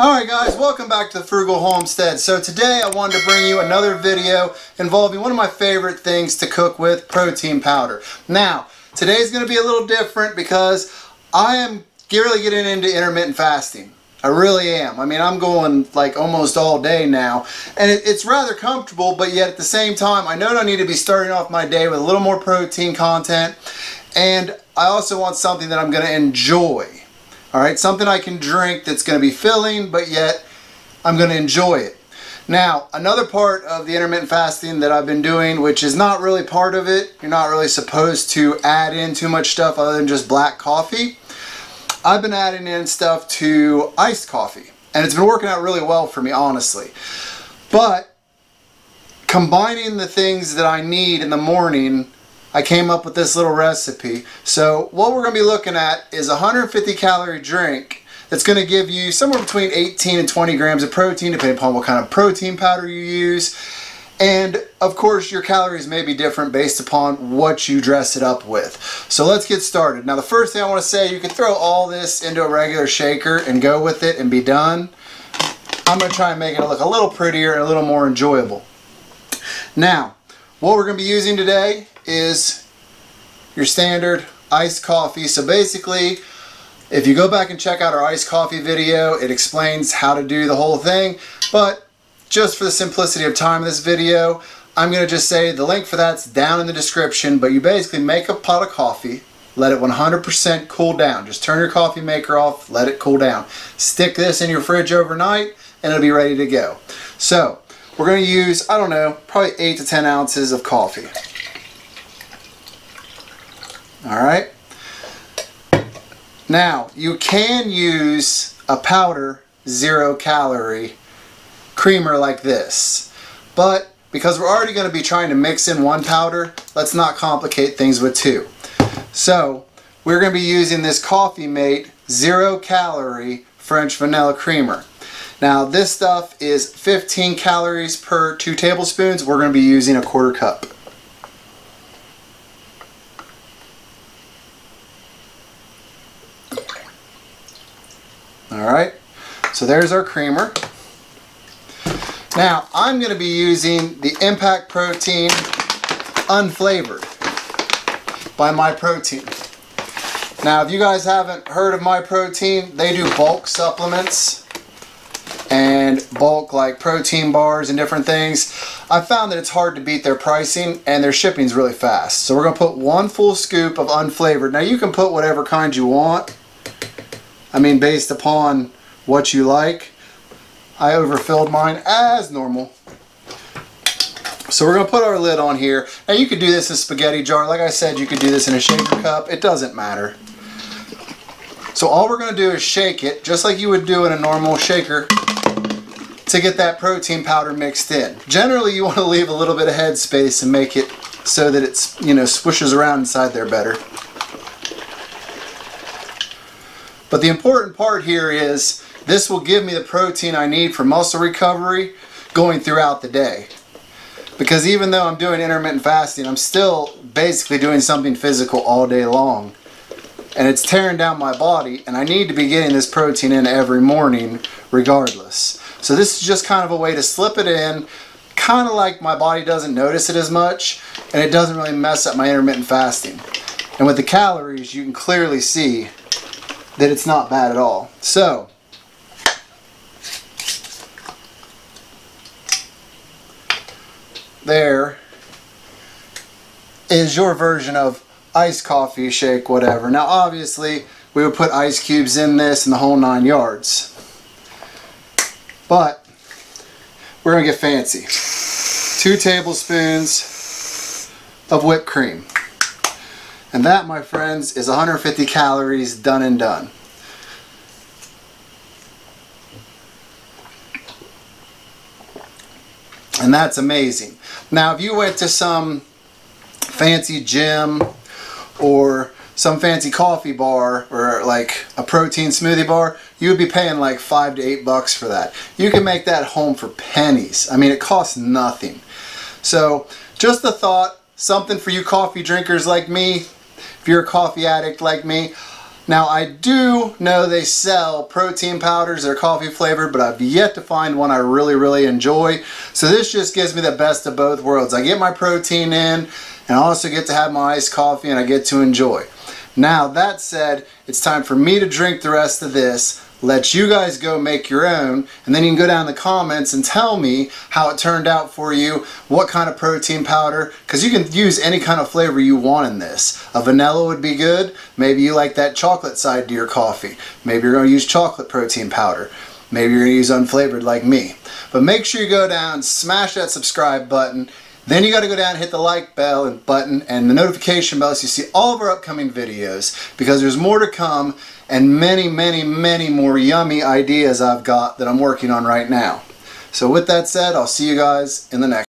Alright guys, welcome back to the Frugal Homestead. So today I wanted to bring you another video involving one of my favorite things to cook with, protein powder. Now, today's going to be a little different because I am really getting into intermittent fasting. I really am. I mean, I'm going like almost all day now. And it, it's rather comfortable, but yet at the same time, I know I need to be starting off my day with a little more protein content. And I also want something that I'm going to enjoy. All right, something I can drink that's going to be filling, but yet I'm going to enjoy it. Now, another part of the intermittent fasting that I've been doing, which is not really part of it, you're not really supposed to add in too much stuff other than just black coffee. I've been adding in stuff to iced coffee, and it's been working out really well for me, honestly. But combining the things that I need in the morning I came up with this little recipe. So what we're going to be looking at is a 150 calorie drink that's going to give you somewhere between 18 and 20 grams of protein depending upon what kind of protein powder you use. And of course your calories may be different based upon what you dress it up with. So let's get started. Now the first thing I want to say, you can throw all this into a regular shaker and go with it and be done. I'm going to try and make it look a little prettier and a little more enjoyable. Now, what we're going to be using today is your standard iced coffee. So basically, if you go back and check out our iced coffee video, it explains how to do the whole thing. But just for the simplicity of time in this video, I'm going to just say the link for that's down in the description. But you basically make a pot of coffee, let it 100% cool down. Just turn your coffee maker off, let it cool down. Stick this in your fridge overnight and it'll be ready to go. So, we're going to use, I don't know, probably 8 to 10 ounces of coffee. Alright? Now, you can use a powder zero calorie creamer like this. But because we're already going to be trying to mix in one powder, let's not complicate things with two. So, we're going to be using this Coffee Mate zero calorie French vanilla creamer. Now this stuff is 15 calories per two tablespoons. We're going to be using a quarter cup. Alright, so there's our creamer. Now, I'm going to be using the Impact Protein Unflavored by My Protein. Now, if you guys haven't heard of My Protein, they do bulk supplements and bulk like protein bars and different things. I found that it's hard to beat their pricing and their shipping is really fast. So we're going to put one full scoop of unflavored. Now you can put whatever kind you want. I mean, based upon what you like. I overfilled mine as normal. So we're going to put our lid on here. Now you could do this in a spaghetti jar. Like I said, you could do this in a shaker cup. It doesn't matter. So all we're going to do is shake it, just like you would do in a normal shaker, to get that protein powder mixed in. Generally, you want to leave a little bit of head space and make it so that it's, you know, swishes around inside there better. But the important part here is this will give me the protein I need for muscle recovery going throughout the day. Because even though I'm doing intermittent fasting, I'm still basically doing something physical all day long. And it's tearing down my body, and I need to be getting this protein in every morning regardless. So this is just kind of a way to slip it in, kind of like my body doesn't notice it as much, and it doesn't really mess up my intermittent fasting. And with the calories, you can clearly see that it's not bad at all. So, there is your version of iced coffee shake, whatever. Now, obviously, we would put ice cubes in this and the whole nine yards. But, we're going to get fancy. Two tablespoons of whipped cream. And that, my friends, is 150 calories done and done. And that's amazing. Now, if you went to some fancy gym or some fancy coffee bar or like a protein smoothie bar, you would be paying like five to eight bucks for that. You can make that home for pennies. I mean, it costs nothing. So, just a thought, something for you coffee drinkers like me, if you're a coffee addict like me. Now I do know they sell protein powders, they're coffee flavored, but I've yet to find one I really, really enjoy. So this just gives me the best of both worlds. I get my protein in, and I also get to have my iced coffee and I get to enjoy. Now that said, it's time for me to drink the rest of this let you guys go make your own and then you can go down in the comments and tell me how it turned out for you what kind of protein powder because you can use any kind of flavor you want in this. A vanilla would be good. Maybe you like that chocolate side to your coffee. Maybe you're going to use chocolate protein powder. Maybe you're going to use unflavored like me. But make sure you go down smash that subscribe button then you got to go down hit the like bell and button and the notification bell so you see all of our upcoming videos because there's more to come and many, many, many more yummy ideas I've got that I'm working on right now. So with that said, I'll see you guys in the next